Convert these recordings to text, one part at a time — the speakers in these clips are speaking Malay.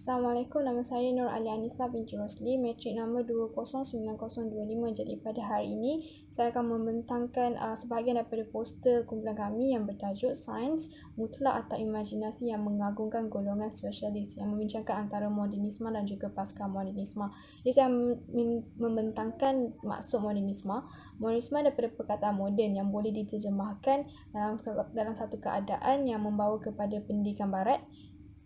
Assalamualaikum, nama saya Nur Ali Anissa binti Rosli, matrik nombor 209025. Jadi pada hari ini, saya akan membentangkan uh, sebahagian daripada poster kumpulan kami yang bertajuk Sains Mutlak atau Imajinasi yang mengagungkan golongan sosialis yang membincangkan antara modernisme dan juga pasca modernisme. Jadi saya membentangkan maksud modernisme. Modernisme daripada perkataan moden yang boleh diterjemahkan dalam, dalam satu keadaan yang membawa kepada pendidikan barat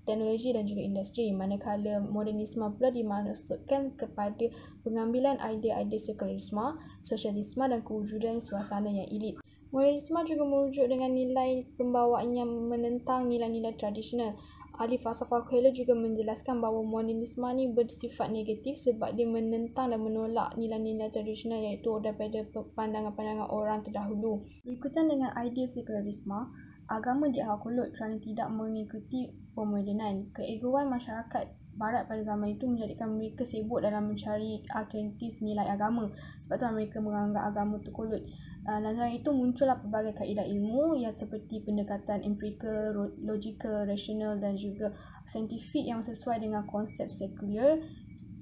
teknologi dan juga industri manakala modernisme pula dimaksudkan kepada pengambilan idea-idea sekularisme, sosialisme dan kewujudan suasana yang elit. Modernisme juga merujuk dengan nilai pembawaan yang menentang nilai-nilai tradisional. Ahli falsafah Coelho juga menjelaskan bahawa modernisme ini bersifat negatif sebab dia menentang dan menolak nilai-nilai tradisional iaitu daripada pandangan-pandangan orang terdahulu. Berikutan dengan idea sekularisme, agama diakulut kerana tidak mengikuti pemodenan. Keegoan masyarakat barat pada zaman itu menjadikan mereka sibuk dalam mencari alternatif nilai agama. Sebab itu mereka menganggap agama itu kulut. Dan dari itu muncullah pelbagai kaedah ilmu yang seperti pendekatan empirikal, logikal, rasional dan juga saintifik yang sesuai dengan konsep sekular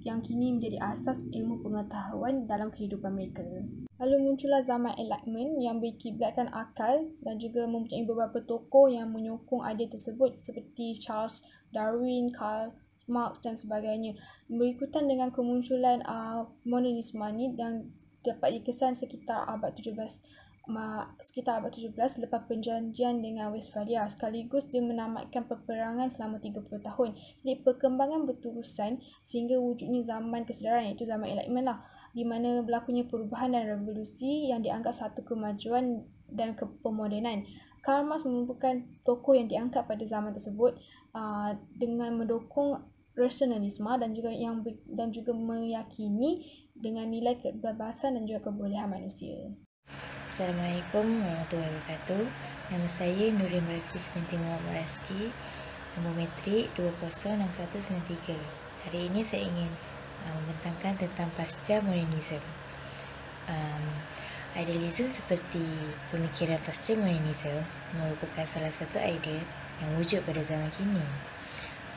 yang kini menjadi asas ilmu pengetahuan dalam kehidupan mereka. Lalu muncullah zaman Enlightenment yang berkiblatkan akal dan juga mempunyai beberapa tokoh yang menyokong idea tersebut seperti Charles Darwin, Karl Marx dan sebagainya. Berikutan dengan kemunculan uh, modernisme ini dan dapat dikesan sekitar abad 17 sekitar abad 17 selepas perjanjian dengan Westphalia sekaligus dia menamatkan peperangan selama 30 tahun. Jadi perkembangan berterusan sehingga wujudnya zaman kesedaran iaitu zaman Enlightenment lah di mana berlakunya perubahan dan revolusi yang dianggap satu kemajuan dan kepemodenan. Karl Marx merupakan tokoh yang diangkat pada zaman tersebut uh, dengan mendukung rasionalisme dan juga yang dan juga meyakini dengan nilai kebebasan dan juga kebolehan manusia. Assalamualaikum warahmatullahi wabarakatuh. Nama saya Nurin Balkis binti Muhammad Raski. Nombor metrik 206193. Hari ini saya ingin uh, membentangkan tentang pasca modernisme. Um, idealisme seperti pemikiran pasca modernisme merupakan salah satu idea yang wujud pada zaman kini.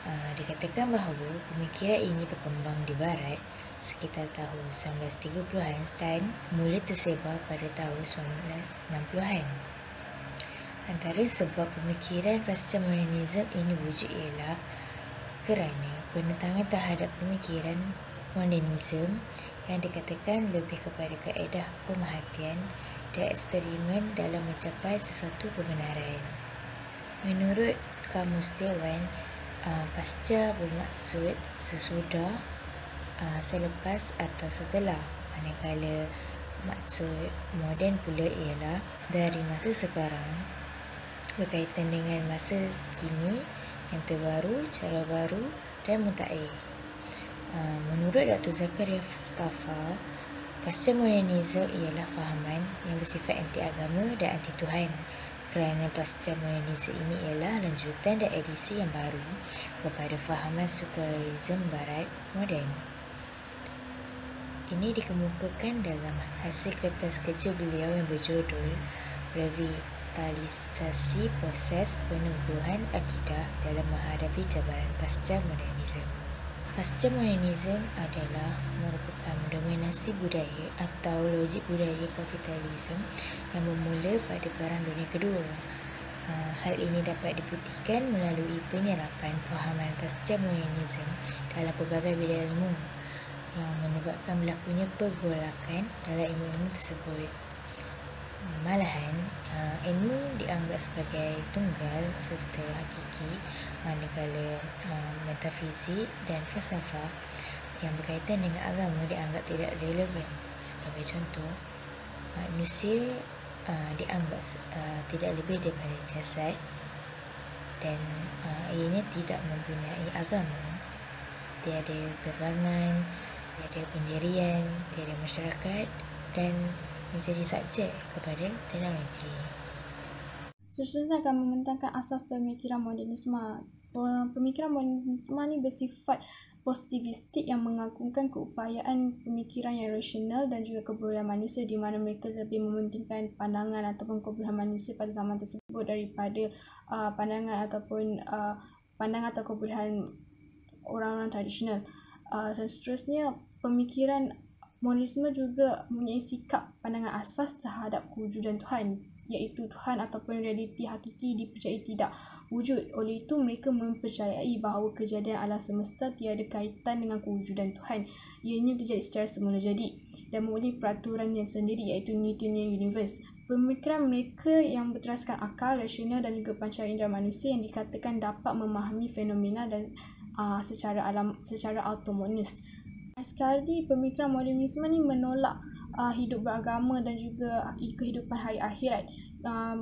Uh, dikatakan bahawa pemikiran ini berkembang di barat sekitar tahun 1930-an dan mula tersebar pada tahun 1960-an. Antara sebab pemikiran pasca modernisme ini wujud ialah kerana penentangan terhadap pemikiran modernisme yang dikatakan lebih kepada kaedah pemerhatian dan eksperimen dalam mencapai sesuatu kebenaran. Menurut Kamus Dewan, uh, pasca bermaksud sesudah uh, selepas atau setelah manakala maksud moden pula ialah dari masa sekarang berkaitan dengan masa kini yang terbaru, cara baru dan mutakhir. Uh, menurut Dr. Zakaria Mustafa, pasca modernisme ialah fahaman yang bersifat anti agama dan anti Tuhan kerana pasca modernisme ini ialah lanjutan dan edisi yang baru kepada fahaman sekularisme barat moden. Ini dikemukakan dalam hasil kertas kerja beliau yang berjudul Revitalisasi Proses Penubuhan Akidah dalam menghadapi cabaran pasca modernisme. Pasca modernisme adalah merupakan dominasi budaya atau logik budaya kapitalisme yang bermula pada Perang Dunia Kedua. Ah, hal ini dapat dibuktikan melalui penyerapan fahaman pasca modernisme dalam pelbagai bidang ilmu yang menyebabkan berlakunya pergolakan dalam ilmu-ilmu tersebut. Malahan, uh, ilmu dianggap sebagai tunggal serta hakiki manakala uh, metafizik dan falsafah yang berkaitan dengan agama dianggap tidak relevan. Sebagai contoh, manusia uh, dianggap uh, tidak lebih daripada jasad dan uh, ianya tidak mempunyai agama. Tiada pegangan, tiada pendirian, tiada masyarakat dan menjadi subjek kepada teknologi. Seterusnya akan membentangkan asas pemikiran modernisme. Pemikiran modernisme ini bersifat positivistik yang mengagungkan keupayaan pemikiran yang rasional dan juga kebolehan manusia di mana mereka lebih mementingkan pandangan ataupun kebolehan manusia pada zaman tersebut daripada uh, pandangan ataupun uh, pandangan atau kebolehan orang-orang tradisional. Uh, dan seterusnya, pemikiran modernisme juga mempunyai sikap pandangan asas terhadap kewujudan Tuhan iaitu Tuhan ataupun realiti hakiki dipercayai tidak wujud. Oleh itu, mereka mempercayai bahawa kejadian alam semesta tiada kaitan dengan kewujudan Tuhan. Ianya terjadi secara semula jadi dan mempunyai peraturan yang sendiri iaitu Newtonian Universe. Pemikiran mereka yang berteraskan akal, rasional dan juga pancara indera manusia yang dikatakan dapat memahami fenomena dan uh, secara alam secara autonomous. Sekali pemikiran modernisme ni menolak uh, hidup beragama dan juga kehidupan hari akhirat uh,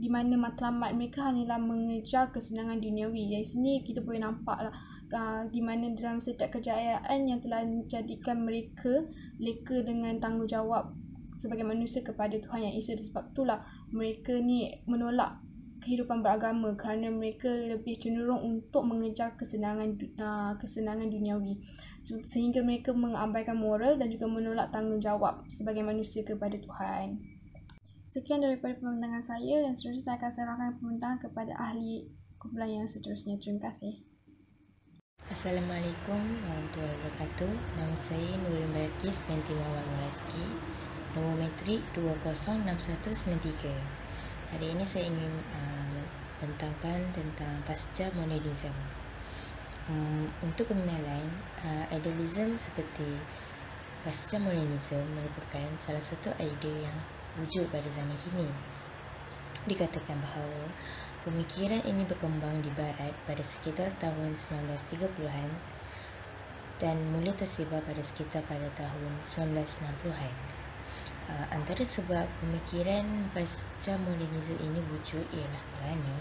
di mana matlamat mereka hanyalah mengejar kesenangan duniawi. Dari sini kita boleh nampak lah uh, di mana dalam setiap kejayaan yang telah menjadikan mereka leka dengan tanggungjawab sebagai manusia kepada Tuhan yang Esa. Sebab itulah mereka ni menolak kehidupan beragama kerana mereka lebih cenderung untuk mengejar kesenangan uh, kesenangan duniawi sehingga mereka mengabaikan moral dan juga menolak tanggungjawab sebagai manusia kepada Tuhan. Sekian daripada pembentangan saya dan seterusnya saya akan serahkan pembentangan kepada ahli kumpulan yang seterusnya. Terima kasih. Assalamualaikum warahmatullahi wabarakatuh. Nama saya Nurin Balkis binti Mawar Muraski. Nombor metrik 206193. Hari ini saya ingin uh, bentangkan tentang pasca modernism. Um, untuk pengenalan, uh, idealism seperti pasca modernism merupakan salah satu idea yang wujud pada zaman kini. Dikatakan bahawa pemikiran ini berkembang di barat pada sekitar tahun 1930-an dan mula tersebar pada sekitar pada tahun 1960-an. Uh, antara sebab pemikiran pasca modernisme ini wujud ialah kerana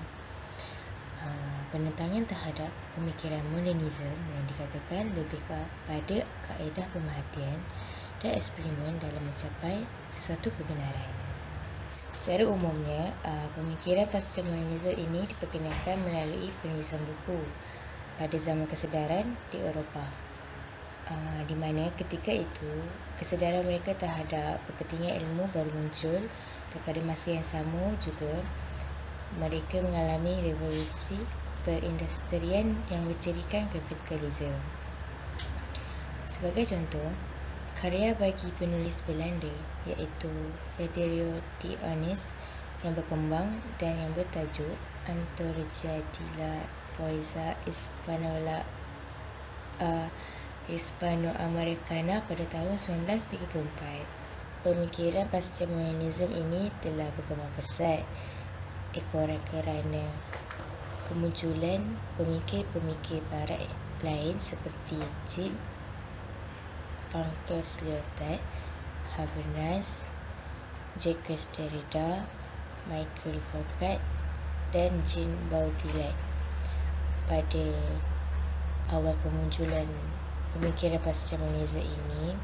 uh, penentangan terhadap pemikiran modernisme yang dikatakan lebih kepada kaedah pemerhatian dan eksperimen dalam mencapai sesuatu kebenaran. Secara umumnya, uh, pemikiran pasca modernisme ini diperkenalkan melalui penulisan buku pada zaman kesedaran di Eropah. Ah, di mana ketika itu kesedaran mereka terhadap kepentingan ilmu baru muncul dan pada masa yang sama juga mereka mengalami revolusi perindustrian yang bercirikan kapitalisme. Sebagai contoh, karya bagi penulis Belanda iaitu Federico Dionis yang berkembang dan yang bertajuk Antologia di la Poesia Hispanola uh, Hispano-Americana pada tahun 1934. Pemikiran pasca modernisme ini telah berkembang pesat ekoran kerana kemunculan pemikir-pemikir barat lain seperti Jean Francois Lyotard, Habermas, Jacques Derrida, Michael Foucault dan Jean Baudrillard pada awal kemunculan pemikiran pasca modernisme ini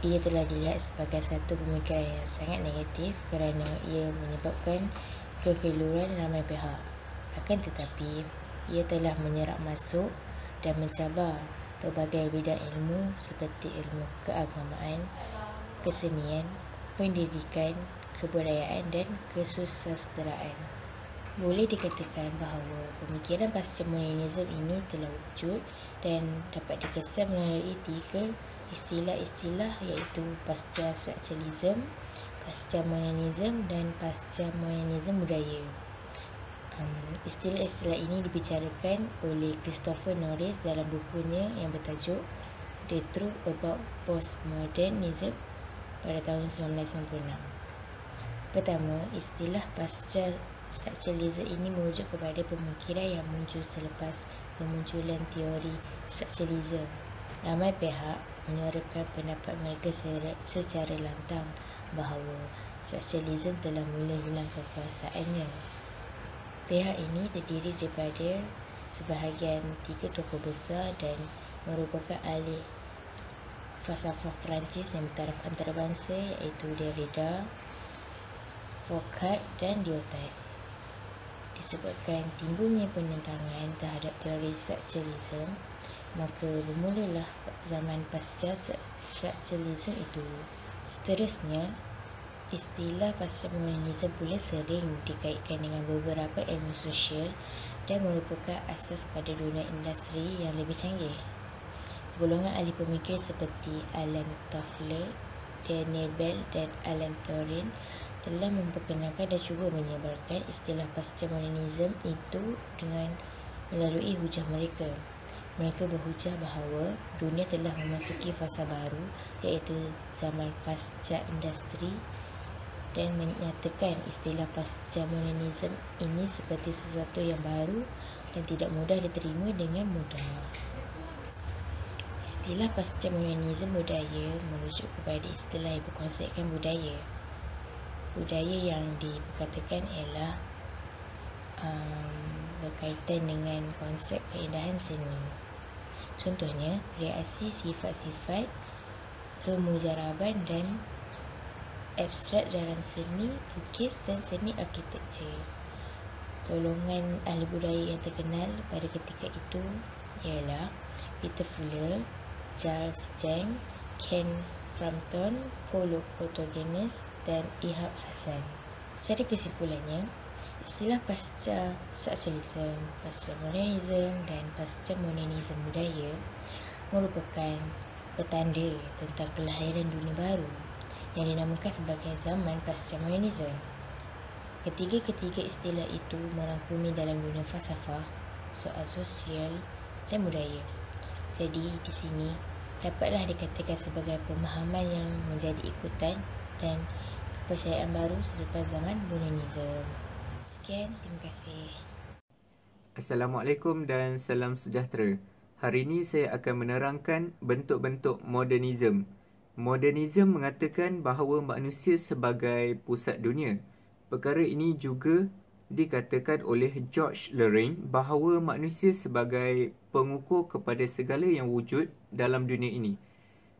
ia telah dilihat sebagai satu pemikiran yang sangat negatif kerana ia menyebabkan kekeliruan ramai pihak. Akan tetapi, ia telah menyerap masuk dan mencabar pelbagai bidang ilmu seperti ilmu keagamaan, kesenian, pendidikan, kebudayaan dan kesusasteraan. Boleh dikatakan bahawa pemikiran pasca modernisme ini telah wujud dan dapat dikesan melalui tiga istilah-istilah iaitu pasca structuralism, pasca modernism dan pasca modernism budaya. Um, istilah-istilah ini dibicarakan oleh Christopher Norris dalam bukunya yang bertajuk The Truth About Postmodernism pada tahun 1996. Pertama, istilah pasca structuralism ini merujuk kepada pemikiran yang muncul selepas kemunculan teori structuralism. Ramai pihak menyuarakan pendapat mereka secara lantang bahawa structuralism telah mula hilang kekuasaannya. Pihak ini terdiri daripada sebahagian tiga tokoh besar dan merupakan ahli falsafah Perancis yang bertaraf antarabangsa iaitu Derrida, Foucault dan Lyotard. Disebabkan timbulnya penentangan terhadap teori structuralism maka bermulalah zaman pasca structuralism itu. Seterusnya istilah modernism pula sering dikaitkan dengan beberapa ilmu sosial dan merupakan asas pada dunia industri yang lebih canggih. Golongan ahli pemikir seperti Alan Toffler, Daniel Bell dan Alan Turing telah memperkenalkan dan cuba menyebarkan istilah pasca modernism itu dengan melalui hujah mereka. Mereka berhujah bahawa dunia telah memasuki fasa baru iaitu zaman pasca industri dan menyatakan istilah pasca modernism ini seperti sesuatu yang baru dan tidak mudah diterima dengan mudah. Istilah pasca modernism budaya merujuk kepada istilah yang berkonsepkan budaya. Budaya yang diperkatakan ialah um, berkaitan dengan konsep keindahan seni. Contohnya, kreasi sifat-sifat kemujaraban dan abstrak dalam seni lukis dan seni arkitektur. Golongan ahli budaya yang terkenal pada ketika itu ialah Peter Fuller, Charles Cheng, Ken Frampton, Paulo Protogenes dan Ihab Hassan. Secara kesimpulannya, istilah pasca sosialisme, pasca modernisme dan pasca modernisme budaya merupakan petanda tentang kelahiran dunia baru yang dinamakan sebagai zaman pasca modernisme. Ketiga-ketiga istilah itu merangkumi dalam dunia falsafah, soal sosial dan budaya. Jadi di sini dapatlah dikatakan sebagai pemahaman yang menjadi ikutan dan kepercayaan baru selepas zaman modernisme. Sekian, terima kasih. Assalamualaikum dan salam sejahtera. Hari ini saya akan menerangkan bentuk-bentuk modernisme Modernisme mengatakan bahawa manusia sebagai pusat dunia. Perkara ini juga dikatakan oleh George Lorraine bahawa manusia sebagai pengukur kepada segala yang wujud dalam dunia ini.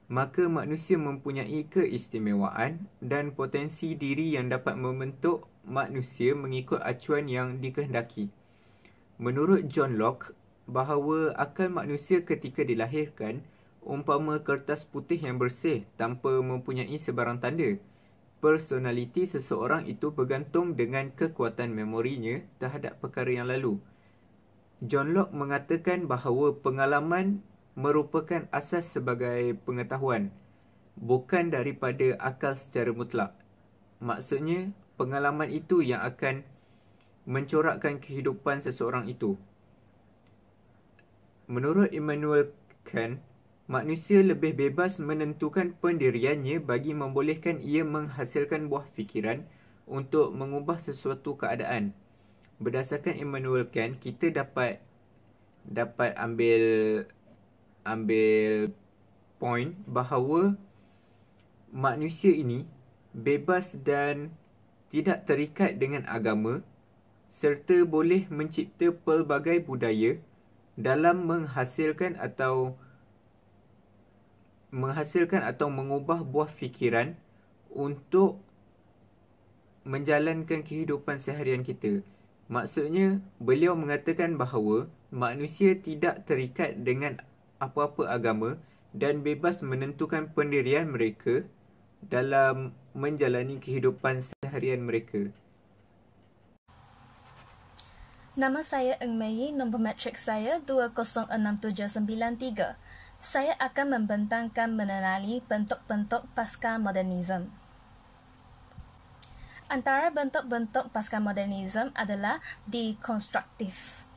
Maka manusia mempunyai keistimewaan dan potensi diri yang dapat membentuk manusia mengikut acuan yang dikehendaki. Menurut John Locke, bahawa akal manusia ketika dilahirkan umpama kertas putih yang bersih tanpa mempunyai sebarang tanda. Personaliti seseorang itu bergantung dengan kekuatan memorinya terhadap perkara yang lalu. John Locke mengatakan bahawa pengalaman merupakan asas sebagai pengetahuan, bukan daripada akal secara mutlak. Maksudnya, pengalaman itu yang akan mencorakkan kehidupan seseorang itu. Menurut Immanuel Kant, manusia lebih bebas menentukan pendiriannya bagi membolehkan ia menghasilkan buah fikiran untuk mengubah sesuatu keadaan. Berdasarkan Immanuel Kant, kita dapat dapat ambil ambil point bahawa manusia ini bebas dan tidak terikat dengan agama serta boleh mencipta pelbagai budaya dalam menghasilkan atau menghasilkan atau mengubah buah fikiran untuk menjalankan kehidupan seharian kita. Maksudnya, beliau mengatakan bahawa manusia tidak terikat dengan apa-apa agama dan bebas menentukan pendirian mereka dalam menjalani kehidupan seharian mereka. Nama saya Eng Mei, nombor matrik saya 206793 saya akan membentangkan mengenali bentuk-bentuk pasca modernisme. Antara bentuk-bentuk pasca modernisme adalah dekonstruktif.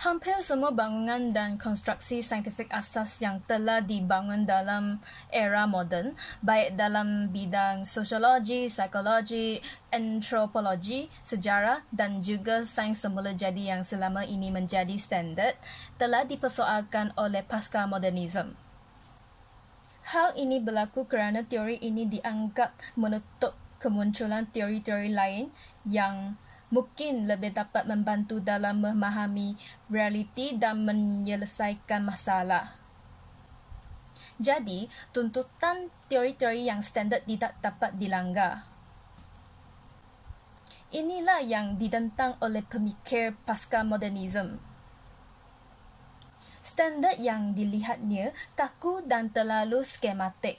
Hampir semua bangunan dan konstruksi saintifik asas yang telah dibangun dalam era moden, baik dalam bidang sosiologi, psikologi, antropologi, sejarah dan juga sains semula jadi yang selama ini menjadi standard, telah dipersoalkan oleh pasca modernisme. Hal ini berlaku kerana teori ini dianggap menutup kemunculan teori-teori lain yang mungkin lebih dapat membantu dalam memahami realiti dan menyelesaikan masalah. Jadi, tuntutan teori-teori yang standard tidak dapat dilanggar. Inilah yang didentang oleh pemikir pasca modernisme. Standard yang dilihatnya kaku dan terlalu skematik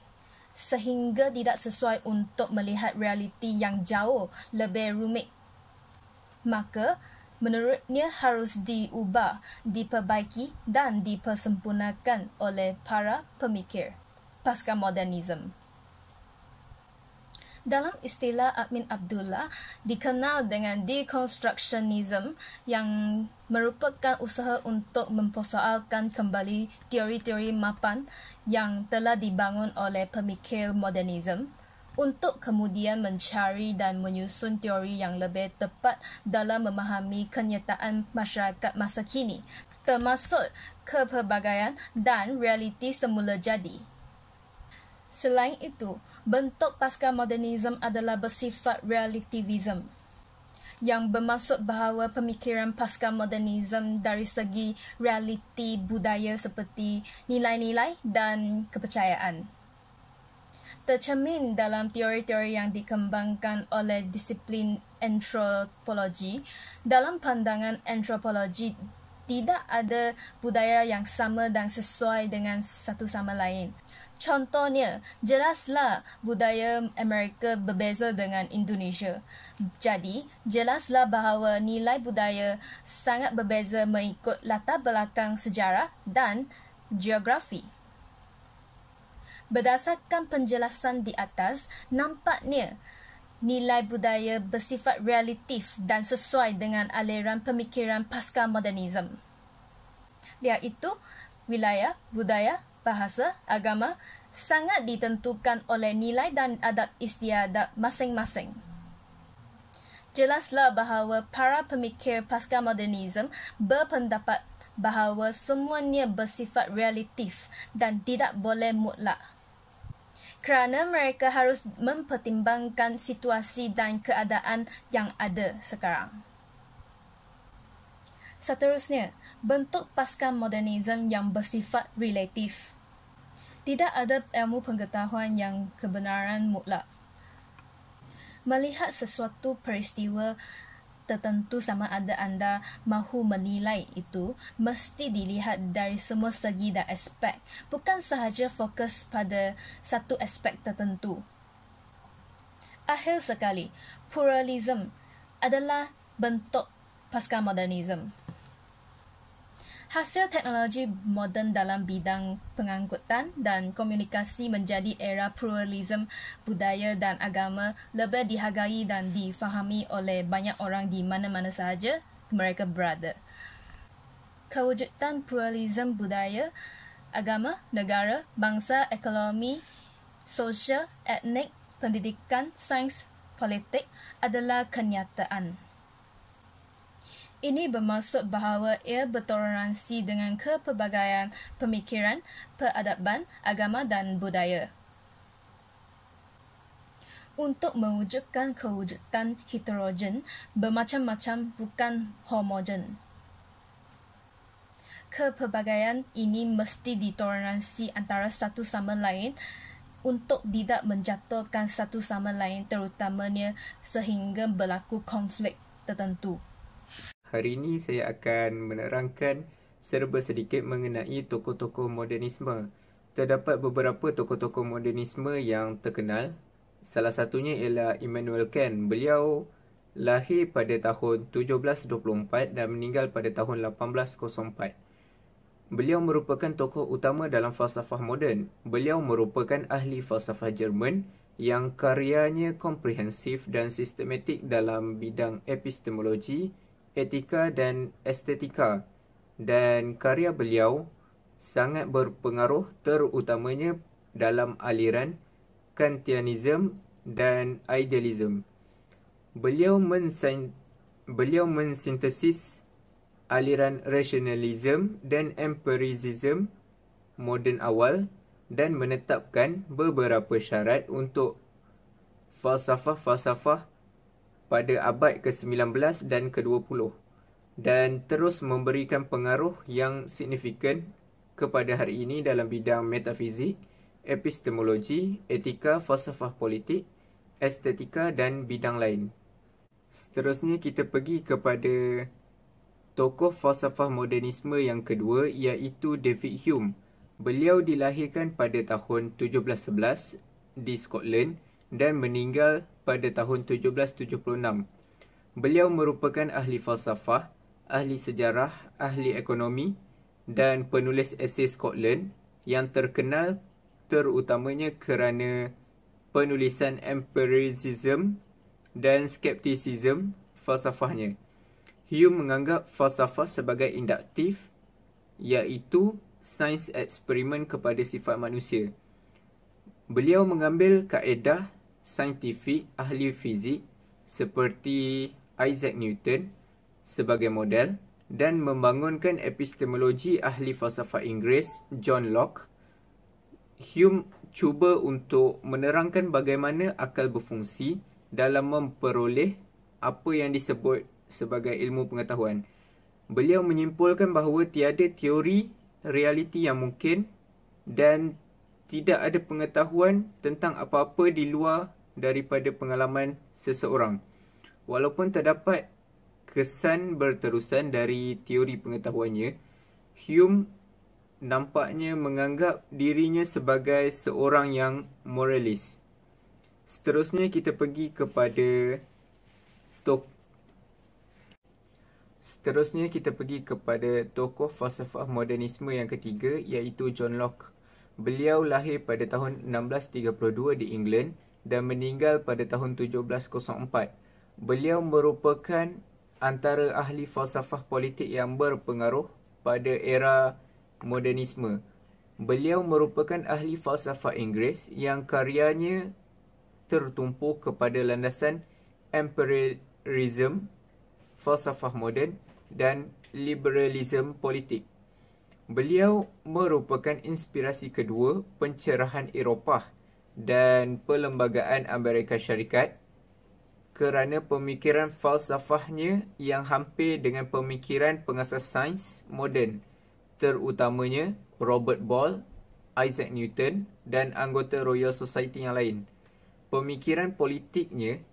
sehingga tidak sesuai untuk melihat realiti yang jauh lebih rumit maka menurutnya harus diubah, diperbaiki dan dipersempurnakan oleh para pemikir pasca modernisme. Dalam istilah Admin Abdullah, dikenal dengan deconstructionism yang merupakan usaha untuk mempersoalkan kembali teori-teori mapan yang telah dibangun oleh pemikir modernisme untuk kemudian mencari dan menyusun teori yang lebih tepat dalam memahami kenyataan masyarakat masa kini, termasuk kepelbagaian dan realiti semula jadi. Selain itu, bentuk pasca modernisme adalah bersifat relativism yang bermaksud bahawa pemikiran pasca modernisme dari segi realiti budaya seperti nilai-nilai dan kepercayaan tercermin dalam teori-teori yang dikembangkan oleh disiplin antropologi dalam pandangan antropologi tidak ada budaya yang sama dan sesuai dengan satu sama lain Contohnya, jelaslah budaya Amerika berbeza dengan Indonesia. Jadi, jelaslah bahawa nilai budaya sangat berbeza mengikut latar belakang sejarah dan geografi. Berdasarkan penjelasan di atas, nampaknya nilai budaya bersifat relatif dan sesuai dengan aliran pemikiran pasca modernisme. Iaitu wilayah, budaya, bahasa, agama sangat ditentukan oleh nilai dan adab istiadat masing-masing. Jelaslah bahawa para pemikir pasca modernisme berpendapat bahawa semuanya bersifat relatif dan tidak boleh mutlak. Kerana mereka harus mempertimbangkan situasi dan keadaan yang ada sekarang. Seterusnya, bentuk pasca modernisme yang bersifat relatif. Tidak ada ilmu pengetahuan yang kebenaran mutlak. Melihat sesuatu peristiwa tertentu sama ada anda mahu menilai itu mesti dilihat dari semua segi dan aspek bukan sahaja fokus pada satu aspek tertentu. Akhir sekali, pluralism adalah bentuk pasca modernisme. Hasil teknologi moden dalam bidang pengangkutan dan komunikasi menjadi era pluralisme budaya dan agama lebih dihargai dan difahami oleh banyak orang di mana-mana sahaja mereka berada. Kewujudan pluralisme budaya, agama, negara, bangsa, ekonomi, sosial, etnik, pendidikan, sains, politik adalah kenyataan. Ini bermaksud bahawa ia bertoleransi dengan kepelbagaian pemikiran, peradaban, agama dan budaya. Untuk mewujudkan kewujudan heterogen, bermacam-macam bukan homogen. Kepelbagaian ini mesti ditoleransi antara satu sama lain untuk tidak menjatuhkan satu sama lain terutamanya sehingga berlaku konflik tertentu. Hari ini saya akan menerangkan serba sedikit mengenai tokoh-tokoh modernisme. Terdapat beberapa tokoh-tokoh modernisme yang terkenal. Salah satunya ialah Immanuel Kant. Beliau lahir pada tahun 1724 dan meninggal pada tahun 1804. Beliau merupakan tokoh utama dalam falsafah moden. Beliau merupakan ahli falsafah Jerman yang karyanya komprehensif dan sistematik dalam bidang epistemologi, etika dan estetika dan karya beliau sangat berpengaruh terutamanya dalam aliran Kantianism dan Idealism. Beliau mensin beliau mensintesis aliran rationalism dan empiricism moden awal dan menetapkan beberapa syarat untuk falsafah-falsafah pada abad ke-19 dan ke-20 dan terus memberikan pengaruh yang signifikan kepada hari ini dalam bidang metafizik, epistemologi, etika, falsafah politik, estetika dan bidang lain. Seterusnya kita pergi kepada tokoh falsafah modernisme yang kedua iaitu David Hume. Beliau dilahirkan pada tahun 1711 di Scotland dan meninggal pada tahun 1776. Beliau merupakan ahli falsafah, ahli sejarah, ahli ekonomi dan penulis esei Scotland yang terkenal terutamanya kerana penulisan empiricism dan skepticism falsafahnya. Hume menganggap falsafah sebagai induktif iaitu sains eksperimen kepada sifat manusia. Beliau mengambil kaedah saintifik ahli fizik seperti Isaac Newton sebagai model dan membangunkan epistemologi ahli falsafah Inggeris John Locke. Hume cuba untuk menerangkan bagaimana akal berfungsi dalam memperoleh apa yang disebut sebagai ilmu pengetahuan. Beliau menyimpulkan bahawa tiada teori realiti yang mungkin dan tidak ada pengetahuan tentang apa-apa di luar daripada pengalaman seseorang walaupun terdapat kesan berterusan dari teori pengetahuannya, Hume nampaknya menganggap dirinya sebagai seorang yang moralis. Seterusnya kita pergi kepada tok Seterusnya kita pergi kepada tokoh falsafah modernisme yang ketiga iaitu John Locke. Beliau lahir pada tahun 1632 di England dan meninggal pada tahun 1704 beliau merupakan antara ahli falsafah politik yang berpengaruh pada era modernisme. Beliau merupakan ahli falsafah Inggeris yang karyanya tertumpu kepada landasan empiricism, falsafah moden dan liberalism politik. Beliau merupakan inspirasi kedua pencerahan Eropah dan Perlembagaan Amerika Syarikat kerana pemikiran falsafahnya yang hampir dengan pemikiran pengasas sains moden terutamanya Robert Ball, Isaac Newton dan anggota Royal Society yang lain. Pemikiran politiknya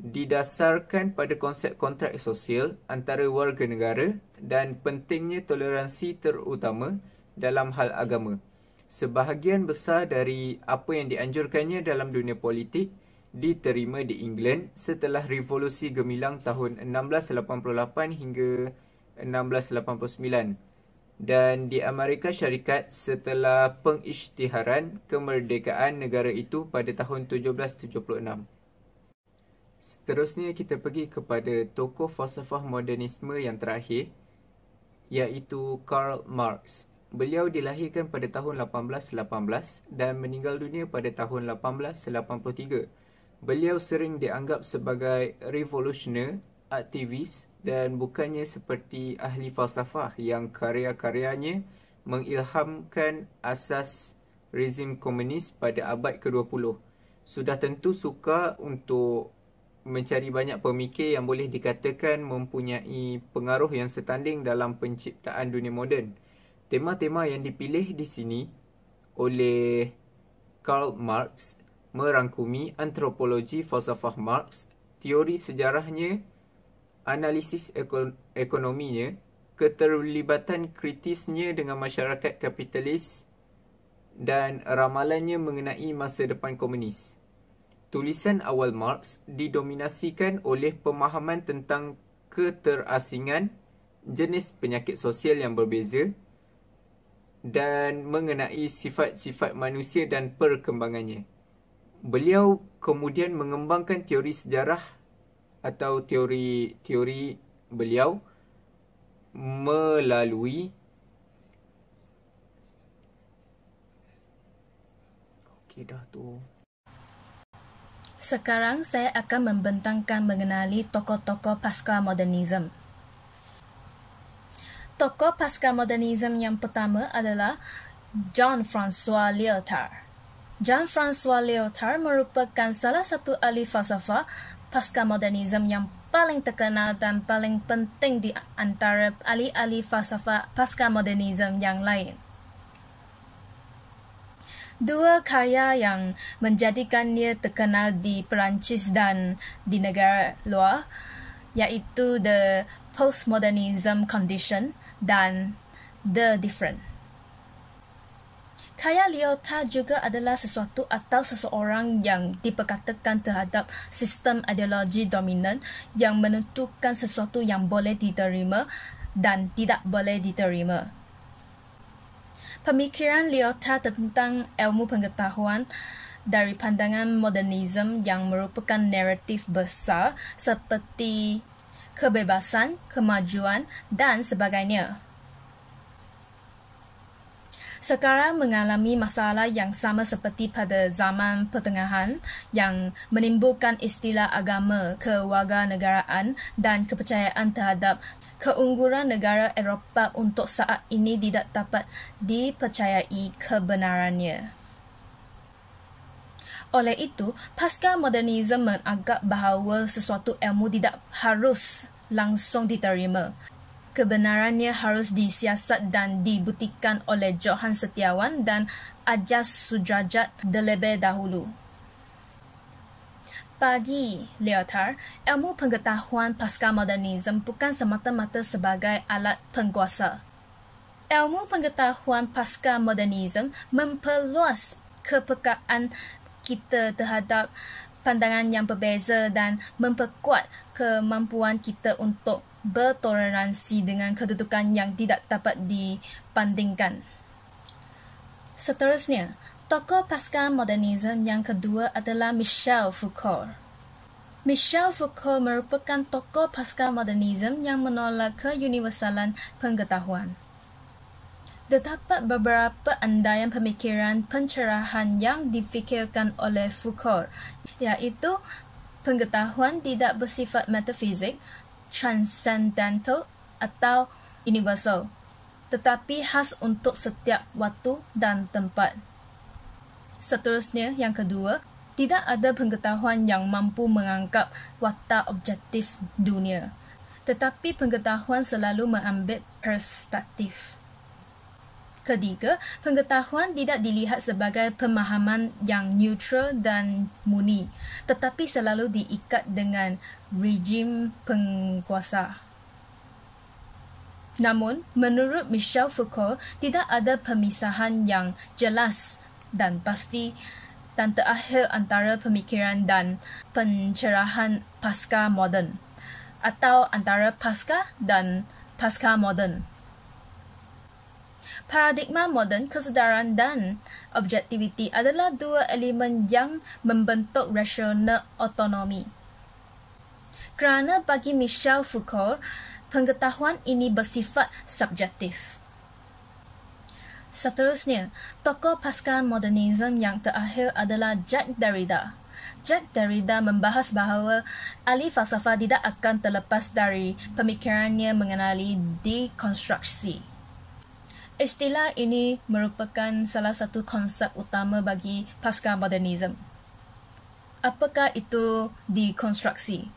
didasarkan pada konsep kontrak sosial antara warga negara dan pentingnya toleransi terutama dalam hal agama. Sebahagian besar dari apa yang dianjurkannya dalam dunia politik diterima di England setelah revolusi gemilang tahun 1688 hingga 1689 dan di Amerika Syarikat setelah pengisytiharan kemerdekaan negara itu pada tahun 1776. Seterusnya kita pergi kepada tokoh falsafah modernisme yang terakhir iaitu Karl Marx. Beliau dilahirkan pada tahun 1818 dan meninggal dunia pada tahun 1883. Beliau sering dianggap sebagai revolusioner, aktivis dan bukannya seperti ahli falsafah yang karya-karyanya mengilhamkan asas rezim komunis pada abad ke-20. Sudah tentu suka untuk mencari banyak pemikir yang boleh dikatakan mempunyai pengaruh yang setanding dalam penciptaan dunia moden. Tema-tema yang dipilih di sini oleh Karl Marx merangkumi antropologi falsafah Marx, teori sejarahnya, analisis ekon- ekonominya, keterlibatan kritisnya dengan masyarakat kapitalis dan ramalannya mengenai masa depan komunis. Tulisan awal Marx didominasikan oleh pemahaman tentang keterasingan, jenis penyakit sosial yang berbeza dan mengenai sifat-sifat manusia dan perkembangannya beliau kemudian mengembangkan teori sejarah atau teori teori beliau melalui Okey dah tu. Sekarang saya akan membentangkan mengenali tokoh-tokoh pasca modernism. Tokoh pasca modernism yang pertama adalah John Francois Lyotard. Jean-François Lyotard merupakan salah satu ahli falsafah pasca modernisme yang paling terkenal dan paling penting di antara ahli-ahli falsafah pasca modernisme yang lain. Dua karya yang menjadikannya terkenal di Perancis dan di negara luar iaitu The Postmodernism Condition dan The Different. Kaya Lyotard juga adalah sesuatu atau seseorang yang diperkatakan terhadap sistem ideologi dominan yang menentukan sesuatu yang boleh diterima dan tidak boleh diterima. Pemikiran Lyotard tentang ilmu pengetahuan dari pandangan modernisme yang merupakan naratif besar seperti kebebasan, kemajuan dan sebagainya. Sekarang mengalami masalah yang sama seperti pada zaman pertengahan yang menimbulkan istilah agama kewarganegaraan dan kepercayaan terhadap keunggulan negara Eropah untuk saat ini tidak dapat dipercayai kebenarannya. Oleh itu, pasca modernisme menganggap bahawa sesuatu ilmu tidak harus langsung diterima. Kebenarannya harus disiasat dan dibuktikan oleh Johan Setiawan dan Ajas Sudrajat terlebih dahulu. Bagi Lyotard, ilmu pengetahuan pasca modernisme bukan semata-mata sebagai alat penguasa. Ilmu pengetahuan pasca modernisme memperluas kepekaan kita terhadap pandangan yang berbeza dan memperkuat kemampuan kita untuk bertoleransi dengan kedudukan yang tidak dapat dibandingkan. Seterusnya, tokoh pasca modernisme yang kedua adalah Michel Foucault. Michel Foucault merupakan tokoh pasca modernisme yang menolak keuniversalan pengetahuan terdapat beberapa andaian pemikiran pencerahan yang difikirkan oleh Foucault, iaitu pengetahuan tidak bersifat metafizik, transcendental atau universal, tetapi khas untuk setiap waktu dan tempat. Seterusnya, yang kedua, tidak ada pengetahuan yang mampu menganggap watak objektif dunia, tetapi pengetahuan selalu mengambil perspektif. Ketiga, pengetahuan tidak dilihat sebagai pemahaman yang neutral dan murni, tetapi selalu diikat dengan rejim penguasa. Namun, menurut Michel Foucault, tidak ada pemisahan yang jelas dan pasti dan terakhir antara pemikiran dan pencerahan pasca moden atau antara pasca dan pasca moden. Paradigma moden kesedaran dan objektiviti adalah dua elemen yang membentuk rasional otonomi. Kerana bagi Michel Foucault, pengetahuan ini bersifat subjektif. Seterusnya, tokoh pasca modernisme yang terakhir adalah Jacques Derrida. Jacques Derrida membahas bahawa ahli falsafah tidak akan terlepas dari pemikirannya mengenali dekonstruksi. Istilah ini merupakan salah satu konsep utama bagi pasca modernisme. Apakah itu dekonstruksi?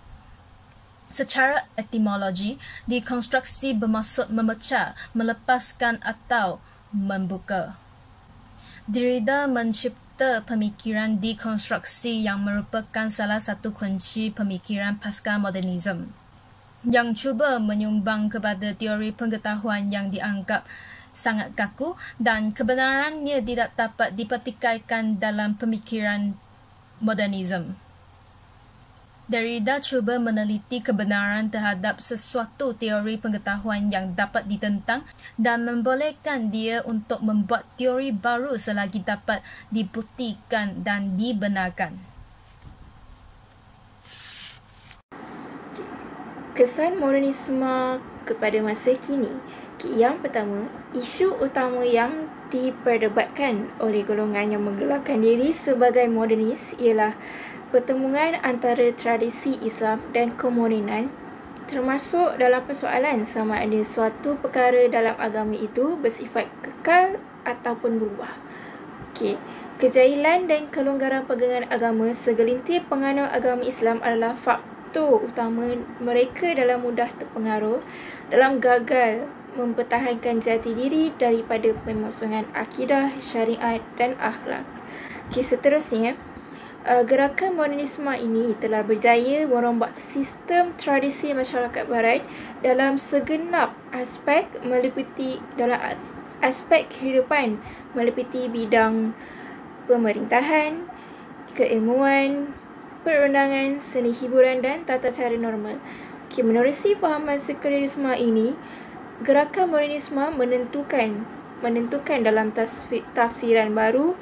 Secara etimologi, dekonstruksi bermaksud memecah, melepaskan atau membuka. Derrida mencipta pemikiran dekonstruksi yang merupakan salah satu kunci pemikiran pasca modernisme yang cuba menyumbang kepada teori pengetahuan yang dianggap sangat kaku dan kebenarannya tidak dapat dipertikaikan dalam pemikiran modernisme. Derrida cuba meneliti kebenaran terhadap sesuatu teori pengetahuan yang dapat ditentang dan membolehkan dia untuk membuat teori baru selagi dapat dibuktikan dan dibenarkan. Kesan modernisme kepada masa kini yang pertama, isu utama yang diperdebatkan oleh golongan yang menggelarkan diri sebagai modernis ialah pertemuan antara tradisi Islam dan kemodernan termasuk dalam persoalan sama ada suatu perkara dalam agama itu bersifat kekal ataupun berubah. Okey, kejahilan dan kelonggaran pegangan agama segelintir penganut agama Islam adalah faktor utama mereka dalam mudah terpengaruh dalam gagal mempertahankan jati diri daripada pemasungan akidah, syariat dan akhlak. Okay, seterusnya, gerakan modernisme ini telah berjaya merombak sistem tradisi masyarakat barat dalam segenap aspek meliputi dalam aspek kehidupan meliputi bidang pemerintahan, keilmuan, perundangan, seni hiburan dan tata cara normal. Okay, menerusi fahaman sekularisme ini, gerakan modernisme menentukan menentukan dalam tafsiran baru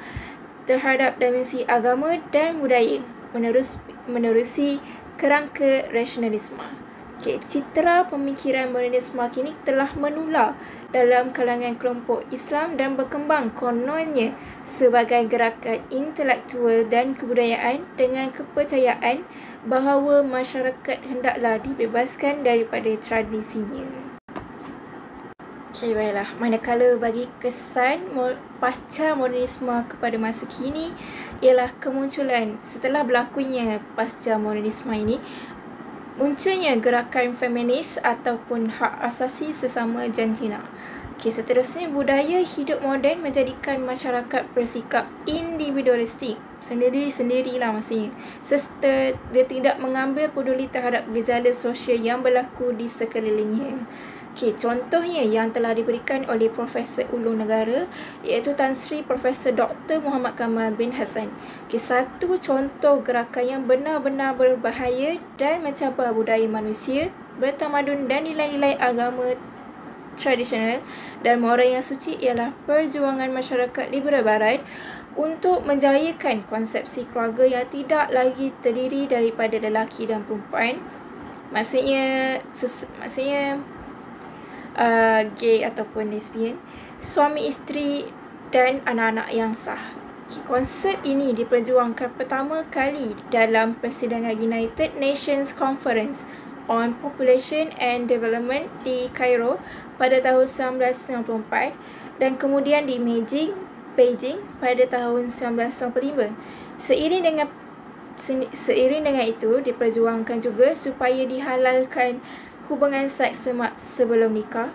terhadap dimensi agama dan budaya menerus menerusi kerangka rasionalisme. Okay, citra pemikiran modernisme kini telah menular dalam kalangan kelompok Islam dan berkembang kononnya sebagai gerakan intelektual dan kebudayaan dengan kepercayaan bahawa masyarakat hendaklah dibebaskan daripada tradisinya. Okay, baiklah. Manakala bagi kesan pasca modernisme kepada masa kini ialah kemunculan setelah berlakunya pasca modernisme ini munculnya gerakan feminis ataupun hak asasi sesama jantina. Okay, seterusnya budaya hidup moden menjadikan masyarakat bersikap individualistik sendiri-sendiri lah maksudnya serta dia tidak mengambil peduli terhadap gejala sosial yang berlaku di sekelilingnya. Okay, contohnya yang telah diberikan oleh Profesor Ulu Negara iaitu Tan Sri Profesor Dr. Muhammad Kamal bin Hassan. Okay, satu contoh gerakan yang benar-benar berbahaya dan mencabar budaya manusia, bertamadun dan nilai-nilai agama tradisional dan moral yang suci ialah perjuangan masyarakat liberal barat untuk menjayakan konsepsi keluarga yang tidak lagi terdiri daripada lelaki dan perempuan. Maksudnya, ses- maksudnya uh, gay ataupun lesbian, suami isteri dan anak-anak yang sah. Konsep ini diperjuangkan pertama kali dalam persidangan United Nations Conference on Population and Development di Cairo pada tahun 1994 dan kemudian di Beijing, Beijing pada tahun 1995. Seiring dengan seiring dengan itu diperjuangkan juga supaya dihalalkan hubungan seks sebelum nikah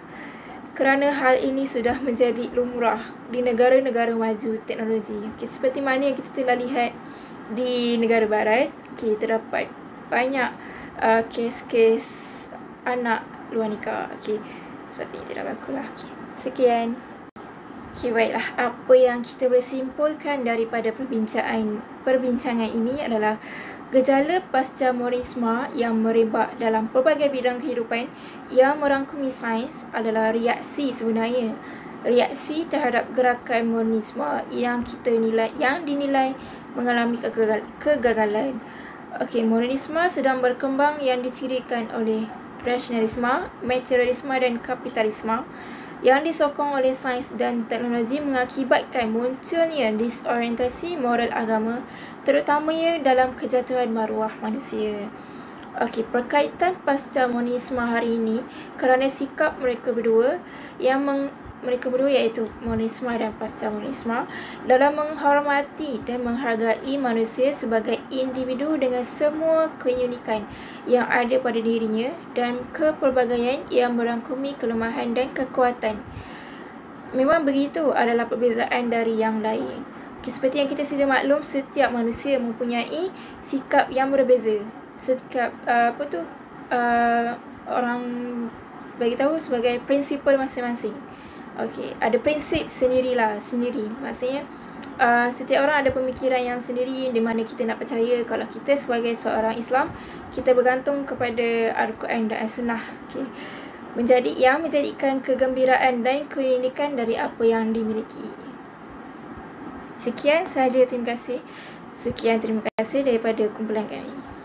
kerana hal ini sudah menjadi lumrah di negara-negara maju teknologi. Okay, seperti mana yang kita telah lihat di negara barat, okay, terdapat banyak uh, kes-kes anak luar nikah. Okay, sepertinya tidak berlaku. Okay, sekian. Okay, baiklah. Apa yang kita boleh simpulkan daripada perbincangan, perbincangan ini adalah Gejala pasca morisma yang merebak dalam pelbagai bidang kehidupan yang merangkumi sains adalah reaksi sebenarnya. Reaksi terhadap gerakan modernisme yang kita nilai yang dinilai mengalami kegagal, kegagalan. Okey, modernisme sedang berkembang yang dicirikan oleh rasionalisme, materialisme dan kapitalisme yang disokong oleh sains dan teknologi mengakibatkan munculnya disorientasi moral agama terutamanya dalam kejatuhan maruah manusia. Okey, perkaitan pasca monisme hari ini kerana sikap mereka berdua yang meng, mereka berdua iaitu monisme dan pasca monisme dalam menghormati dan menghargai manusia sebagai individu dengan semua keunikan yang ada pada dirinya dan kepelbagaian yang merangkumi kelemahan dan kekuatan. Memang begitu adalah perbezaan dari yang lain. Okay, seperti yang kita sudah maklum, setiap manusia mempunyai sikap yang berbeza. Sikap uh, apa tu? Uh, orang bagi tahu sebagai prinsipal masing-masing. Okey, ada prinsip sendirilah, sendiri. Maksudnya uh, setiap orang ada pemikiran yang sendiri di mana kita nak percaya kalau kita sebagai seorang Islam, kita bergantung kepada Al-Quran dan As-Sunnah. Okey. Menjadi yang menjadikan kegembiraan dan keunikan dari apa yang dimiliki. Sekian sahaja terima kasih. Sekian terima kasih daripada kumpulan kami.